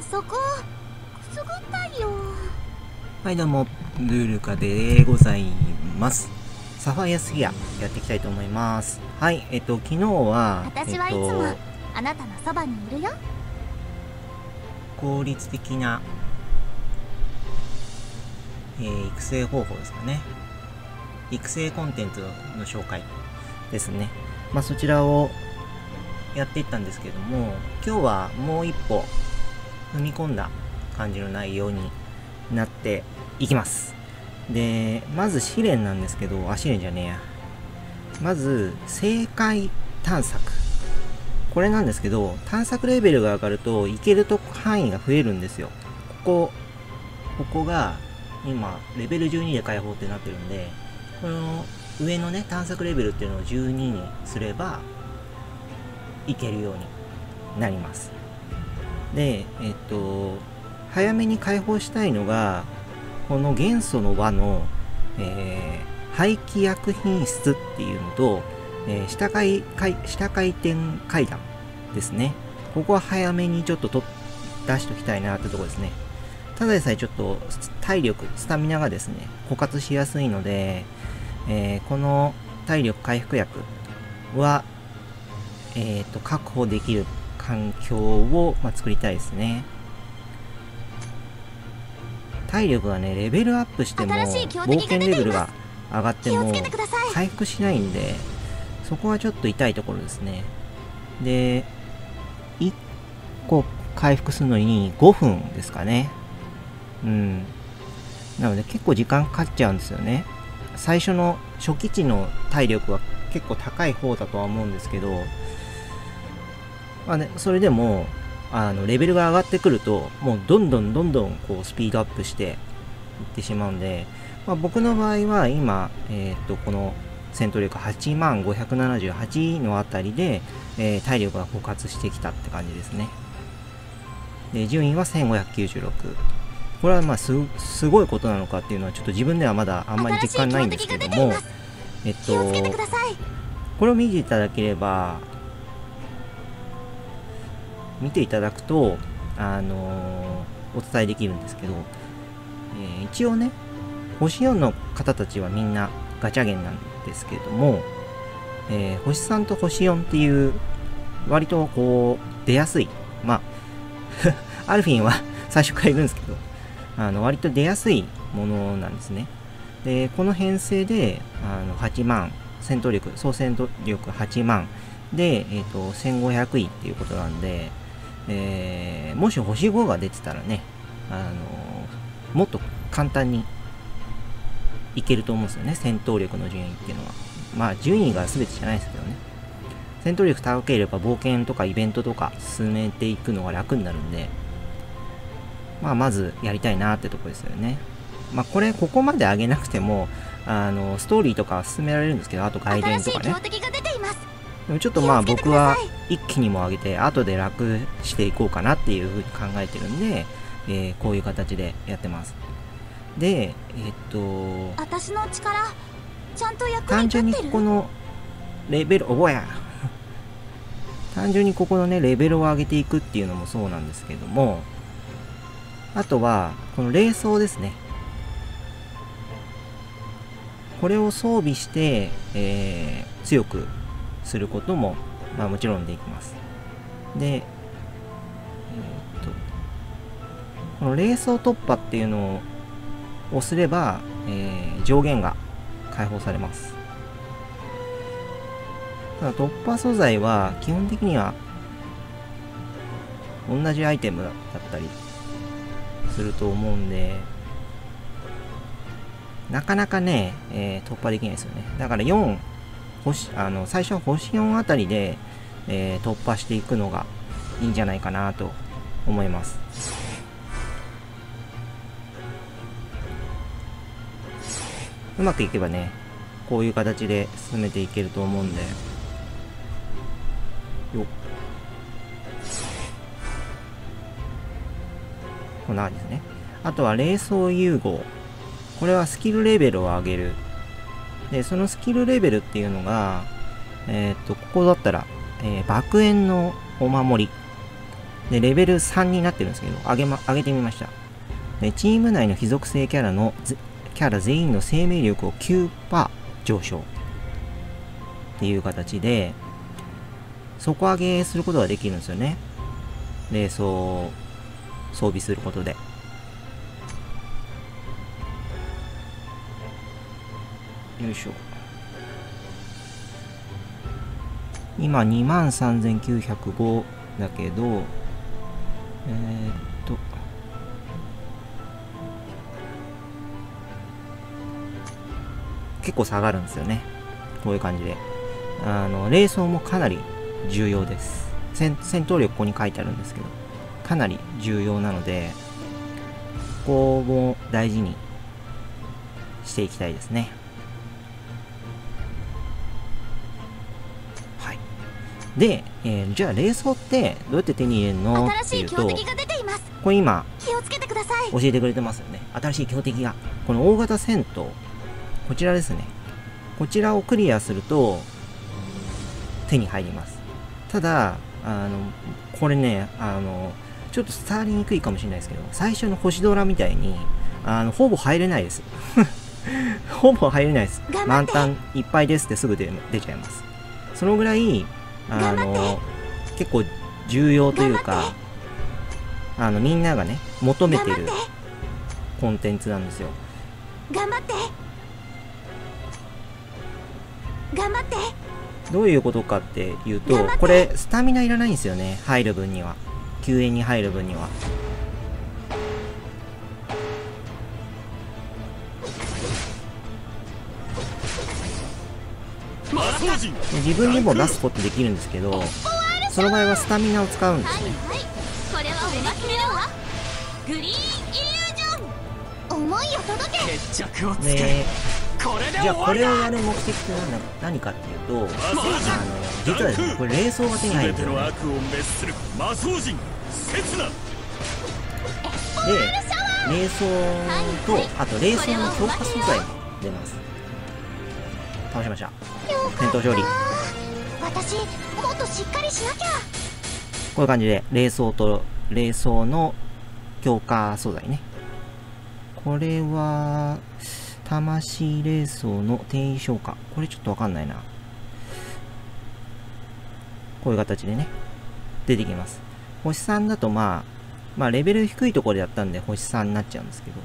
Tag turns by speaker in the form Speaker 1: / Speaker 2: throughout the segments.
Speaker 1: そこくすぐったいよ。
Speaker 2: はいどうもルールカでございます。サファイアスフィアやっていきたいと思います。はいえっと昨日は
Speaker 1: 私はいつも
Speaker 2: えっと、
Speaker 1: あなたのそばにいるよ。
Speaker 2: 効率的な、えー育成方法ですかね。育成コンテンツの紹介ですね。まあそちらをやっていったんですけども今日はもう一歩踏み込んだ感じの内容になっていきます。でまず試練なんですけどあ試練じゃねえや。まず正解探索。これなんですけど探索レベルが上がると行けると範囲が増えるんですよ。ここここが今レベル12で解放ってなってるんでこの上のね探索レベルっていうのを12にすれば行けるようになります。でえっと早めに解放したいのがこの元素の輪の、えー廃棄薬品室っていうのと、えー下回回下回転階段ですね。ここは早めにちょっとと出しときたいなってとこですね。ただでさえちょっと体力スタミナがですね枯渇しやすいので、えーこの体力回復薬は、えー、と確保できる環境を、まあ、作りたいですね。体力がねレベルアップしても冒険レベルが上がっても回復しないんでそこはちょっと痛いところですね。で1個回復するのに5分ですかね。うん。なので結構時間かかっちゃうんですよね。最初の初期値の体力は結構高い方だとは思うんですけどまあねそれでもあのレベルが上がってくるともうどんどんどんどんこうスピードアップしていってしまうんで、まあ、僕の場合は今、えーっとこの戦闘力8万578のあたりで、えー体力が枯渇してきたって感じですね。で順位は1596これはまあすすごいことなのかっていうのはちょっと自分ではまだあんまり実感ないんですけどもえっとこれを見ていただければ見ていただくとあのーお伝えできるんですけど、えー一応ね星4の方たちはみんなガチャゲンなんですけども、えー星3と星4っていう割とこう出やすいまあ アルフィンは 最初からいるんですけどあの割と出やすいものなんですね。でこの編成であの8万戦闘力総戦闘力8万で、えー、と1500位っていうことなんで、えーもし星5が出てたらね、あのもっと簡単にいけると思うんですよね。戦闘力の順位っていうのは。まあ順位が全てじゃないですけどね。戦闘力高ければ冒険とかイベントとか進めていくのが楽になるんでまあまずやりたいなってとこですよね。まあこれここまで上げなくてもあのストーリーとか進められるんですけどあと外伝とかね。でもちょっとまあ僕は一気にも上げて後で楽していこうかなっていうふうに考えてるんで、えーこういう形でやってます。でえっと
Speaker 1: 私の力ちゃんと役に
Speaker 2: 単純に
Speaker 1: 立ってる？
Speaker 2: ここのレベルおぼや。単純にここの ねレベルを上げていくっていうのもそうなんですけどもあとはこの霊装ですねこれを装備して、えー強くすることも、まあ、もちろんできます。で、えーっとこの霊装突破っていうのをすれば、えー上限が解放されます。ただ突破素材は基本的には同じアイテムだったりすると思うんでなかなかね、えー突破できないですよね。だから4星あの最初は星4あたりで、えー突破していくのがいいんじゃないかなと思います。うまくいけばねこういう形で進めていけると思うんで。よっ。こんな感じですね。あとは霊装融合。これはスキルレベルを上げるでそのスキルレベルっていうのがえーっとここだったら、えー爆炎のお守りで、レベル3になってるんですけど、上げま、上げてみました。で、チーム内の非属性キャラの、キャラ全員の生命力を9%上昇。っていう形で、底上げすることができるんですよね。霊装を装備することで。よいしょ。今23,905だけど、えー、っと、結構下がるんですよね。こういう感じで。あの、霊装もかなり重要です。戦戦闘力ここに書いてあるんですけど、かなり重要なので、ここも大事にしていきたいですね。で、えーじゃあ霊装ってどうやって手に入れるの？っ
Speaker 1: てい
Speaker 2: いうと、
Speaker 1: 強敵が出ています
Speaker 2: これ今
Speaker 1: 気をつけてください
Speaker 2: 教えてくれてますよね。新しい強敵が。この大型戦闘、こちらですね。こちらをクリアすると、手に入ります。ただ、あの、これね、あの、ちょっと伝わりにくいかもしれないですけど、最初の星ドラみたいに、あの、ほぼ入れないです。ほぼ入れないです。満タンいっぱいですってすぐ出出ちゃいます。そのぐらい、あの、結構重要というか、あの、みんながね、求めてるコンテンツなんですよ。
Speaker 1: 頑張って頑張って
Speaker 2: どういうことかっていうとこれ、スタミナいらないんですよね。入る分には。救援に入る分には。自分にも出すことできるんですけど、その場合はスタミナを使うんですね。
Speaker 1: はいはい。これはおまけだわグリーンイリュージョン思いを届け
Speaker 2: じゃあこれをやる目的って何かっていうと、あの、実はですね、これ霊装が手に入る。んですよね。で、霊装と、あと霊装の強化素材も出ます。倒しました。戦闘勝利。
Speaker 1: 私もっとしっかりしなきゃ
Speaker 2: こういう感じで、霊装と霊装の強化素材ね。これは、魂霊装の転移消化。これちょっとわかんないな。こういう形でね、出てきます。星3だとまあ、まあレベル低いところでやったんで星3になっちゃうんですけど、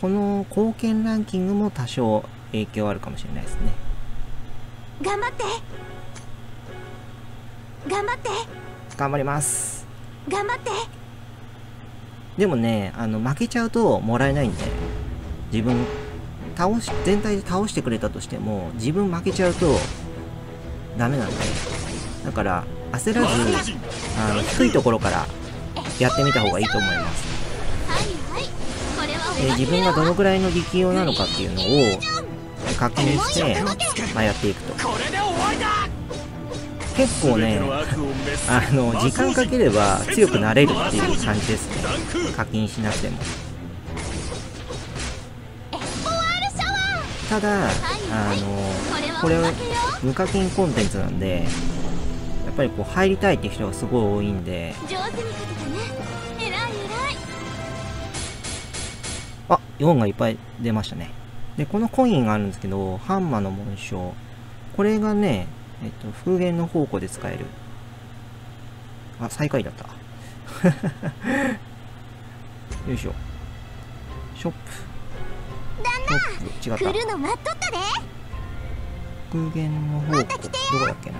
Speaker 2: この貢献ランキングも多少影響あるかもしれないですね。
Speaker 1: 頑張って。頑張って。
Speaker 2: 頑張ります。
Speaker 1: 頑張って。
Speaker 2: でもね、あの、負けちゃうともらえないんで、自分、倒し、全体で倒してくれたとしても、自分負けちゃうと、ダメなんで、だから、焦ら
Speaker 3: 魔
Speaker 2: ず、あの、低いところからやってみた方がいいと思います。で、自分がどのくらいの力用なのかっていうのを確認してまあ、やっていくと。結構ねあの、時間かければ強くなれるっていう感じですね。課金しなくても。ただ、あの、これ無課金コンテンツなんで、やっぱりこう入りたいっていう人がすごい多いんで、あ、4がいっぱい出ましたね。で、このコインがあるんですけど、ハンマーの紋章。これがね、えっと、復元の宝庫で使える。あ、最下位だった。よいしょ。ショップ。ショップ、違った。
Speaker 1: 来るの待っとったで
Speaker 2: 復元の宝庫。どこだっけな。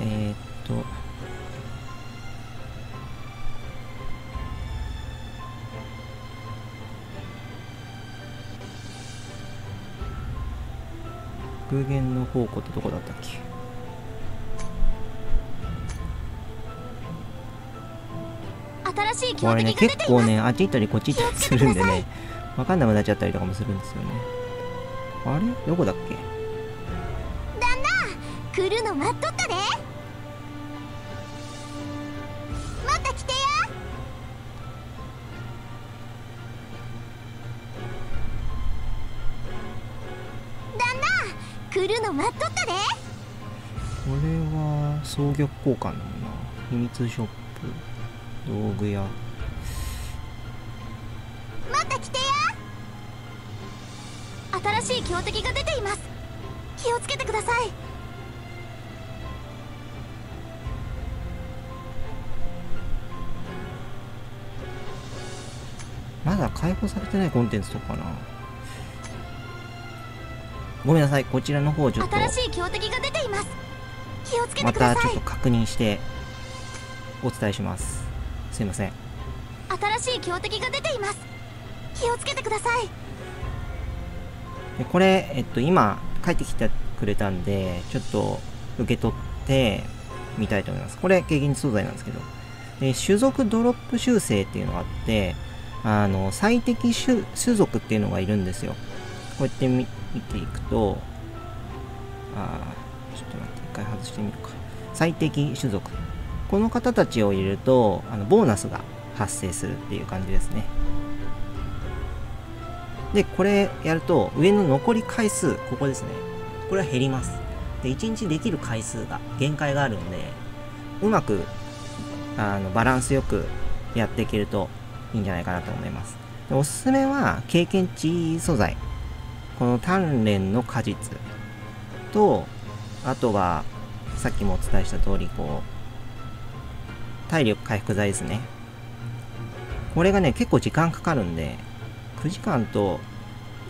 Speaker 2: えー、っと。復元の宝庫ってどこだったっけ？
Speaker 1: 新しい
Speaker 2: これね結構ねあっち行ったりこっち行ったりするんでねわかんなくなっちゃったりとかもするんですよね。あれどこだっけ
Speaker 1: 来るの待っとっ来るの待っとったで。
Speaker 2: れは装玉交換だもんな。秘密ショップ道具屋。
Speaker 1: 待ってきてや。新しい強敵が出ています。気をつけてください。
Speaker 2: まだ開放されてないコンテンツとかなごめんなさい。こちらの方ちょっと。
Speaker 1: 新しい強敵が出ています。気をつけ
Speaker 2: ま
Speaker 1: てください。
Speaker 2: たちょっと確認してお伝えします。すいません。
Speaker 1: 新しい強敵が出ています。気をつけてください。
Speaker 2: でこれえっと今帰ってきてくれたんでちょっと受け取ってみたいと思います。これ経験素材なんですけど。で種族ドロップ修正っていうのがあってあの最適種種族っていうのがいるんですよ。こうやって見ていくとあちょっと待って一回外してみるか。最適種族。この方たちを入れるとあのボーナスが発生するっていう感じですね。でこれやると上の残り回数ここですね。これは減ります。で1日できる回数が限界があるんでうまくあのバランスよくやっていけるといいんじゃないかなと思います。でおすすめは経験値素材。この鍛錬の果実とあとはさっきもお伝えした通りこう体力回復剤ですね。これがね結構時間かかるんで9時間と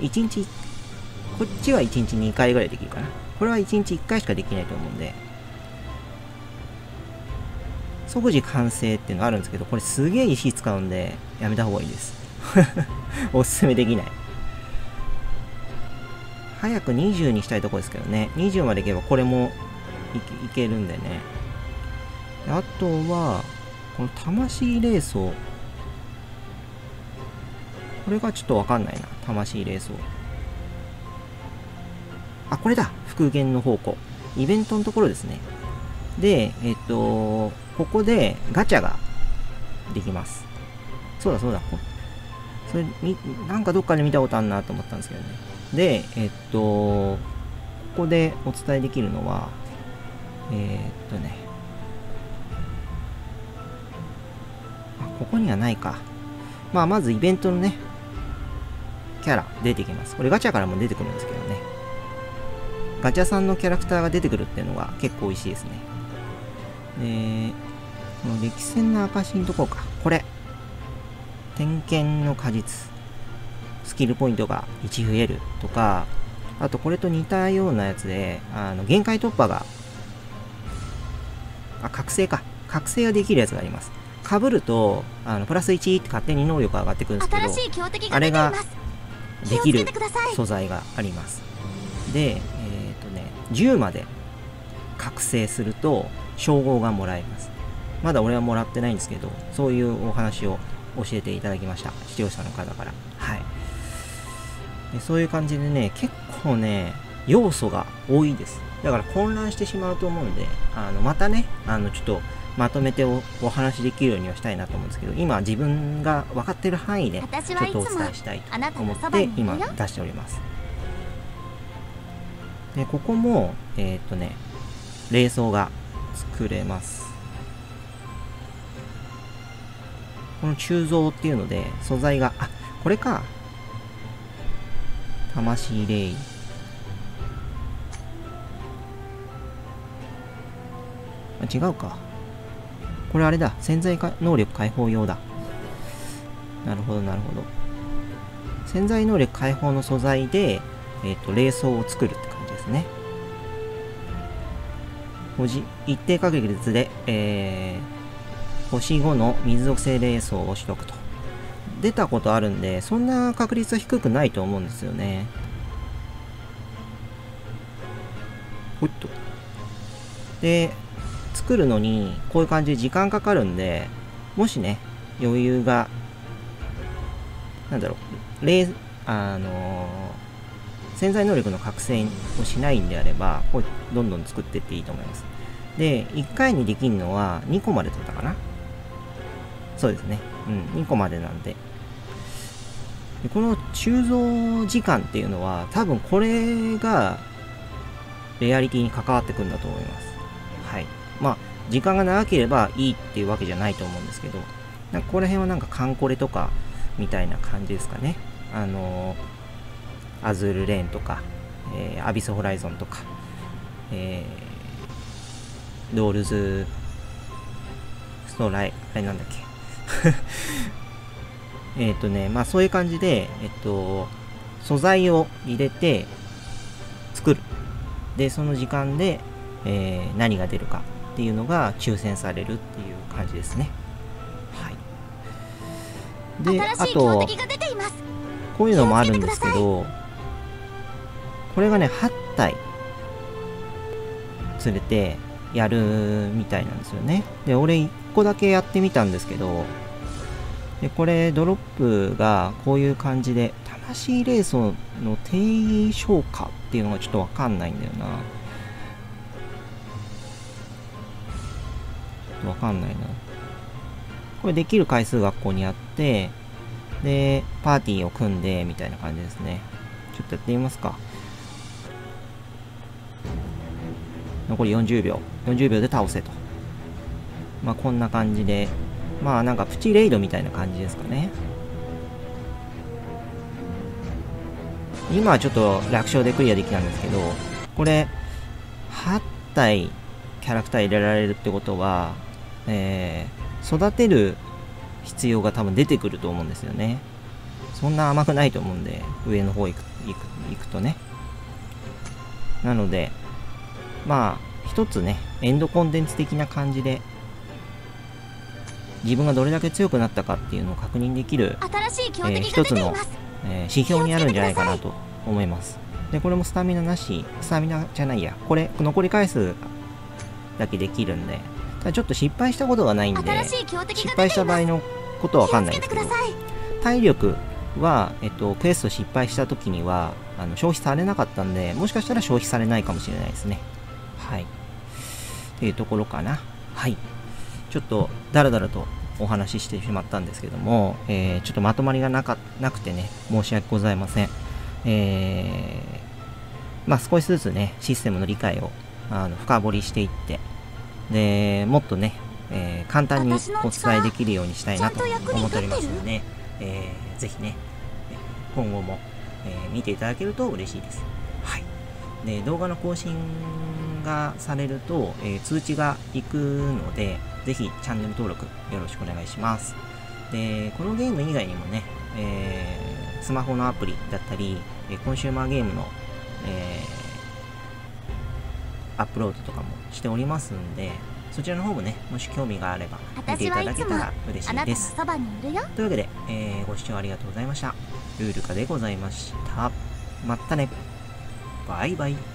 Speaker 2: 1日こっちは1日2回ぐらいできるかな。これは1日1回しかできないと思うんで即時完成っていうのがあるんですけどこれすげえ石使うんでやめた方がいいです。おすすめできない。早く20にしたいとこですけどね20までいけばこれもいけるんでねであとはこの魂霊装これがちょっとわかんないな。魂霊装。あ、これだ復元の方向。イベントのところですね。で、えっと、ここでガチャができます。そうだそうだ。それ、なんかどっかで見たことあるなと思ったんですけどね。で、えっと、ここでお伝えできるのは、えっとね、あ、ここにはないか。まあ、まずイベントのね、キャラ出てきます。これガチャからも出てくるんですけどね。ガチャさんのキャラクターが出てくるっていうのが結構美味しいですね。で、この歴戦の証のところか。これ。点検の果実。スキルポイントが1増えるとか、あとこれと似たようなやつで、あの、限界突破が、あ、覚醒か。覚醒ができるやつがあります。被ると、あの、プラス1って勝手に能力が上がってくるんですけど、
Speaker 1: 新しい強敵が
Speaker 2: できる素材があります。で、えっ、とね、10まで覚醒すると称号がもらえます。まだ俺はもらってないんですけど、そういうお話を教えていただきました。視聴者の方から。はい。でそういう感じでね、結構ね、要素が多いです。だから混乱してしまうと思うんで、あの、またね、あの、ちょっと、まとめておお話しできるようにはしたいなと思うんですけど、今自分が分かってる範囲でちょ
Speaker 1: 私
Speaker 2: っとお伝えしたいと思って今
Speaker 1: よ
Speaker 2: 出しております。で、ここも、えーっとね、冷蔵が作れます。この鋳造っていうので、素材が、あ、これか。魂霊あ、違うか。これあれだ。潜在能力解放用だ。なるほど、なるほど。潜在能力解放の素材で、えっ、と、霊装を作るって感じですね。保持一定確率で、えー、星5の水属性霊装を取得と。出たことあるんで、そんな確率は低くないと思うんですよね。ほいっと。で、作るのにこういう感じで時間かかるんで、もしね、余裕が、なんだろう、霊、あのー潜在能力の覚醒をしないんであれば、こうどんどん作っていっていいと思います。で、1回にできるのは2個までだったかなそうですね。うん、2個までなんで。でこの鋳造時間っていうのは、多分これが、レアリティに関わってくるんだと思います。はいまあ、時間が長ければいいっていうわけじゃないと思うんですけど、なんかここら辺はなんかカンコレとかみたいな感じですかね。あのー、アズールレーンとか、えー、アビスホライゾンとか、えー、ドールズストライ、あれなんだっけ？えっとね、まあそういう感じで、えっと、素材を入れて作る。で、その時間で、えー、何が出るかっていうのが抽選されるっていう感じですね。はい。で、あと、こういうのもあるんですけど、これがね、8体連れてやるみたいなんですよね。で、俺1個だけやってみたんですけど、で、これドロップがこういう感じで、魂レースの定義消化っていうのがちょっとわかんないんだよな。わかんないな。これできる回数がここにあって、で、パーティーを組んで、みたいな感じですね。ちょっとやってみますか。残り40秒。40秒で倒せと。まあ、こんな感じで。まあ、なんかプチレイドみたいな感じですかね。今はちょっと楽勝でクリアできたんですけど、これ、8体キャラクター入れられるってことは、えー、育てる必要が多分出てくると思うんですよね。そんな甘くないと思うんで、上の方行く行く行くとね。なので、まあ、一つね、エンドコンテンツ的な感じで、自分がどれだけ強くなったかっていうのを確認できる、えー、一つの、えー、指標になるんじゃないかなと思います。で、これもスタミナなし、スタミナじゃないや、これ、残り回数だけできるんで、ただちょっと失敗したことがないんで、失敗した場合のことはわかんないんですけど、体力は、えっと、クエスト失敗した時には、あの消費されなかったんで、もしかしたら消費されないかもしれないですね。はい。っていうところかな。はい。ちょっと、だらだらとお話ししてしまったんですけども、えー、ちょっとまとまりがなかなくてね、申し訳ございません。えー、まあ少しずつね、システムの理解をあの深掘りしていって、で、もっとね、えー、簡単にお伝えできるようにしたいなと思っておりますので、えー、ぜひね、今後も、えー、見ていただけると嬉しいです。はい。で、動画の更新がされると、えー、通知が行くので、ぜひチャンネル登録よろしくお願いします。で、このゲーム以外にもね、えー、スマホのアプリだったり、えコンシューマーゲームの、えアップロードとかもしておりますんで、そちらの方もね、もし興味があれば見ていただけたら嬉しいです。というわけで、えー、ご視聴ありがとうございました。ルールカでございました。またね。バイバイ。